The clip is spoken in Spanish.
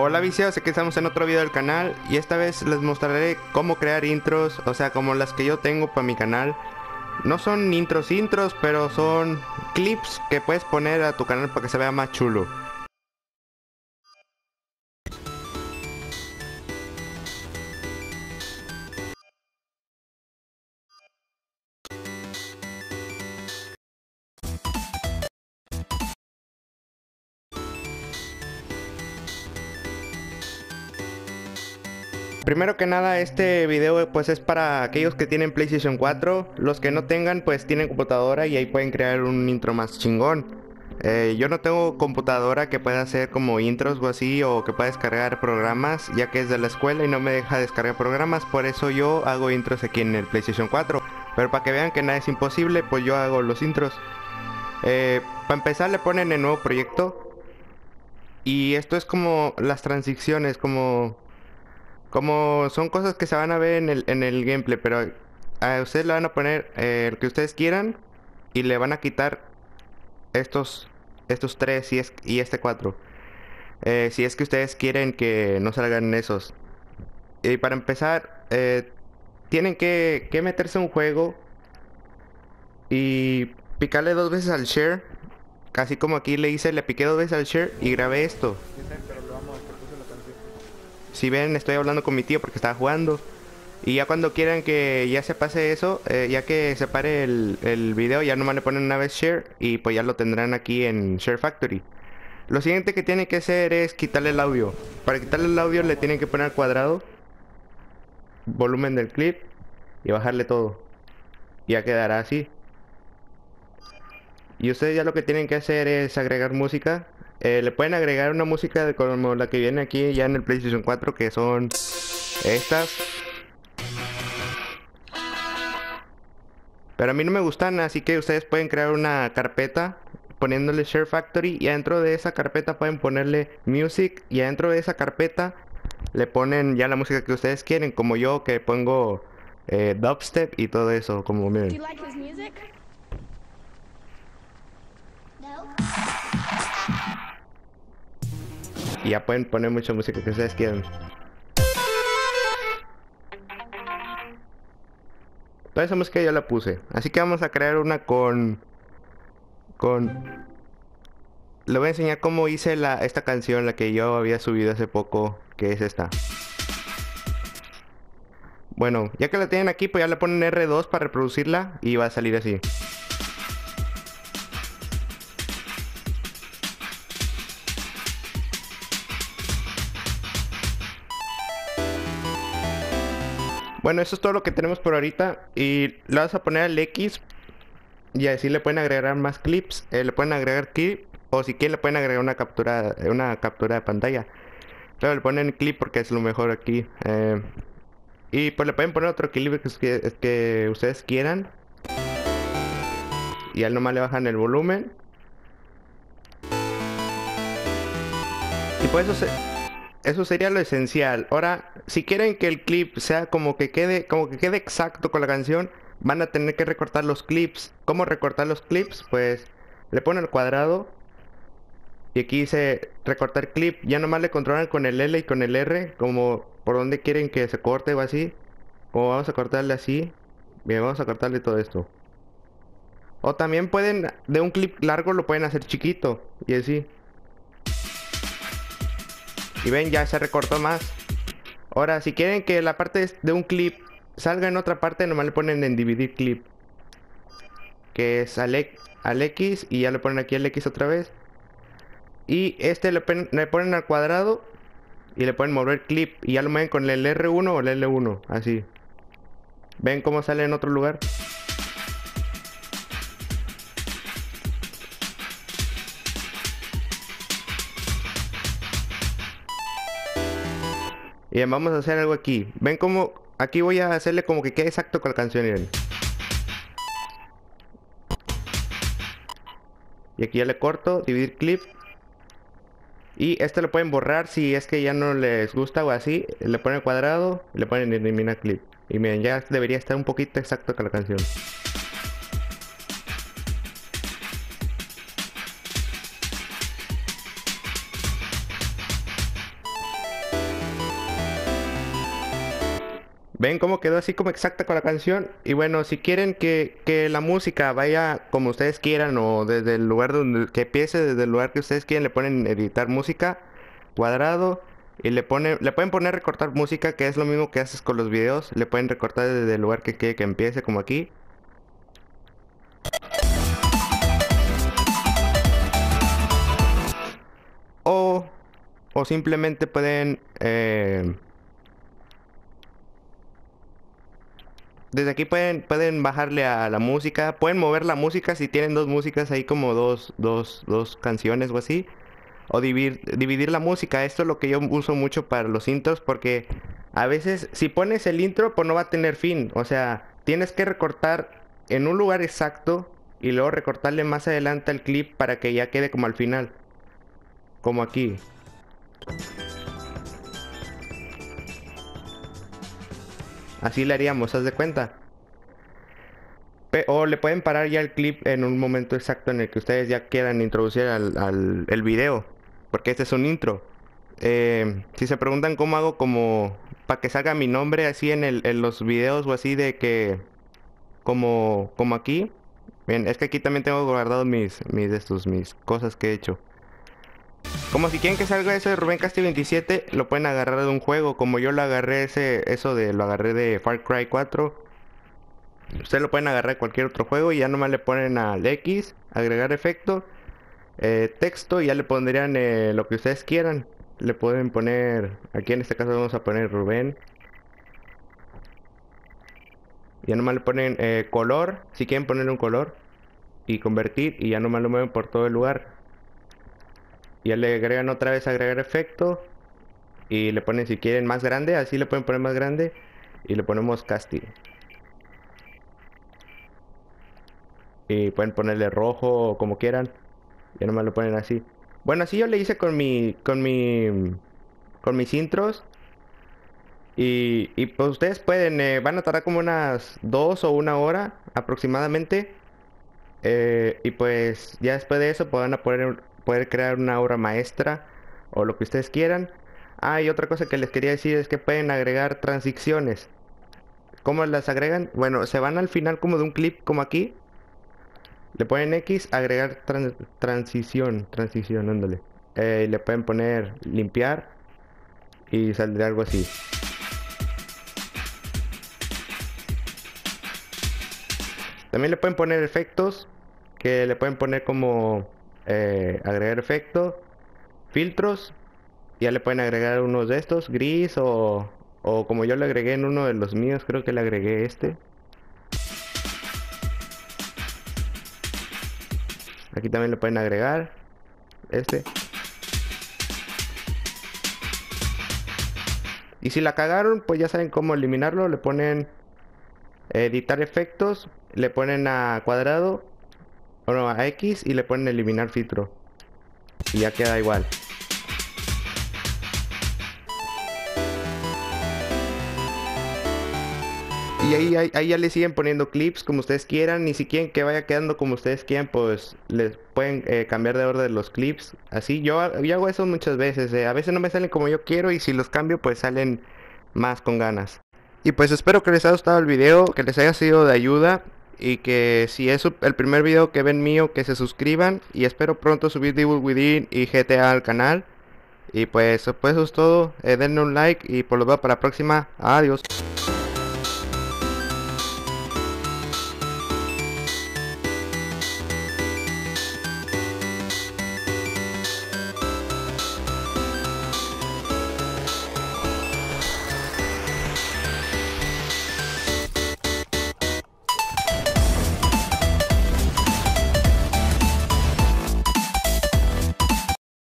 Hola vicios, aquí estamos en otro video del canal y esta vez les mostraré cómo crear intros, o sea como las que yo tengo para mi canal. No son intros intros, pero son clips que puedes poner a tu canal para que se vea más chulo. Primero que nada, este video pues es para aquellos que tienen PlayStation 4. Los que no tengan pues tienen computadora y ahí pueden crear un intro más chingón. Eh, yo no tengo computadora que pueda hacer como intros o así o que pueda descargar programas ya que es de la escuela y no me deja descargar programas. Por eso yo hago intros aquí en el PlayStation 4. Pero para que vean que nada es imposible pues yo hago los intros. Eh, para empezar le ponen el nuevo proyecto. Y esto es como las transiciones, como como son cosas que se van a ver en el, en el gameplay, pero a ustedes le van a poner eh, el que ustedes quieran y le van a quitar estos estos tres y, es, y este cuatro. Eh, si es que ustedes quieren que no salgan esos. Y para empezar, eh, tienen que, que meterse un juego y picarle dos veces al share. Casi como aquí le hice, le piqué dos veces al share y grabé esto. Si ven, estoy hablando con mi tío porque estaba jugando. Y ya cuando quieran que ya se pase eso, eh, ya que se pare el, el video, ya nomás le ponen una vez share y pues ya lo tendrán aquí en Share Factory. Lo siguiente que tienen que hacer es quitarle el audio. Para quitarle el audio le tienen que poner cuadrado, volumen del clip y bajarle todo. Ya quedará así. Y ustedes ya lo que tienen que hacer es agregar música eh, le pueden agregar una música de como la que viene aquí ya en el PlayStation 4, que son estas. Pero a mí no me gustan, así que ustedes pueden crear una carpeta poniéndole Share Factory y adentro de esa carpeta pueden ponerle Music y adentro de esa carpeta le ponen ya la música que ustedes quieren, como yo que pongo eh, dubstep y todo eso, como miren. Y ya pueden poner mucha música que ustedes quieran. Toda esa música ya la puse. Así que vamos a crear una con... Con... Le voy a enseñar cómo hice la, esta canción, la que yo había subido hace poco, que es esta. Bueno, ya que la tienen aquí, pues ya le ponen R2 para reproducirla y va a salir así. Bueno, eso es todo lo que tenemos por ahorita. Y le vas a poner al X. Y así le pueden agregar más clips. Eh, le pueden agregar clip. O si quieren le pueden agregar una captura, una captura de pantalla. Pero le ponen clip porque es lo mejor aquí. Eh, y pues le pueden poner otro clip que, que ustedes quieran. Y al nomás le bajan el volumen. Y pues eso se eso sería lo esencial. Ahora, si quieren que el clip sea como que quede, como que quede exacto con la canción, van a tener que recortar los clips. ¿Cómo recortar los clips? Pues le ponen el cuadrado y aquí dice recortar clip. Ya nomás le controlan con el L y con el R, como por donde quieren que se corte o así. O vamos a cortarle así. Bien, vamos a cortarle todo esto. O también pueden, de un clip largo lo pueden hacer chiquito y así. Y ven, ya se recortó más. Ahora, si quieren que la parte de un clip salga en otra parte, nomás le ponen en dividir clip. Que es al, X y ya le ponen aquí el X otra vez. Y este le, ponen al cuadrado y le pueden mover clip y ya lo mueven con el R1 o el L1, así. ¿Ven cómo sale en otro lugar? Bien, vamos a hacer algo aquí. Ven como... Aquí voy a hacerle como que quede exacto con la canción. Y aquí ya le corto, dividir clip. Y este lo pueden borrar si es que ya no les gusta o así. Le ponen cuadrado le ponen eliminar clip. Y miren, ya debería estar un poquito exacto con la canción. ¿Ven cómo quedó así como exacta con la canción? Y bueno, si quieren que, que, la música vaya como ustedes quieran o desde el lugar donde que empiece, desde el lugar que ustedes quieren, le ponen editar música, cuadrado, y le ponen, le pueden poner recortar música, que es lo mismo que haces con los videos, le pueden recortar desde el lugar que quiere que empiece, como aquí. O, o simplemente pueden... Eh, desde aquí pueden, pueden bajarle a la música, pueden mover la música si tienen dos músicas ahí como dos, dos, dos canciones o así. O dividir, dividir la música, esto es lo que yo uso mucho para los intros porque a veces si pones el intro pues no va a tener fin. O sea, tienes que recortar en un lugar exacto y luego recortarle más adelante al clip para que ya quede como al final. Como aquí. Así le haríamos, haz de cuenta. o le pueden parar ya el clip en un momento exacto en el que ustedes ya quieran introducir al, el video. Porque este es un intro. Eh, si se preguntan cómo hago como para que salga mi nombre así en, el, en los videos o así de que como como aquí bien es que aquí también tengo guardado mis mis estos mis cosas que he hecho como si quieren que salga eso de Rubén Castillo 27, lo pueden agarrar de un juego. Como yo lo agarré ese, eso de lo agarré de Far Cry 4. Ustedes lo pueden agarrar de cualquier otro juego y ya nomás le ponen al X, agregar efecto, eh, texto y ya le pondrían eh, lo que ustedes quieran. Le pueden poner, aquí en este caso vamos a poner Rubén. Ya nomás le ponen eh, color, si quieren poner un color. Y convertir y ya nomás lo mueven por todo el lugar ya le agregan otra vez agregar efecto y le ponen si quieren más grande, así le pueden poner más grande y le ponemos casting. Y pueden ponerle rojo como quieran. Ya nomás lo ponen así. Bueno, así yo le hice con mi con mi con mis intros. Y, y pues ustedes pueden, eh, van a tardar como unas dos o una hora aproximadamente. Eh, y pues ya después de eso pueden poner crear una obra maestra o lo que ustedes quieran. Ah, y otra cosa que les quería decir es que pueden agregar transiciones. ¿Cómo las agregan? Bueno, se van al final como de un clip como aquí. Le ponen X, agregar transición, transición, ándale. Eh, le pueden poner limpiar y saldrá algo así. También le pueden poner efectos que le pueden poner como eh, agregar efectos, filtros, ya le pueden agregar unos de estos, gris o, o como yo le agregué en uno de los míos, creo que le agregué este. Aquí también le pueden agregar este. Y si la cagaron, pues ya saben cómo eliminarlo. Le ponen editar efectos, le ponen a cuadrado bueno, a X y le ponen eliminar filtro. Y ya queda igual. Y ahí, ahí, ya le siguen poniendo clips como ustedes quieran. Y si quieren que vaya quedando como ustedes quieran, pues les pueden eh, cambiar de orden los clips. Así, yo, hago eso muchas veces. Eh. A veces no me salen como yo quiero y si los cambio, pues salen más con ganas. Y pues espero que les haya gustado el video, que les haya sido de ayuda y que si es el primer video que ven mío que se suscriban y espero pronto subir Devil Within y GTA al canal. Y pues, pues eso es todo, eh, denle un like y por lo veo para la próxima, adiós.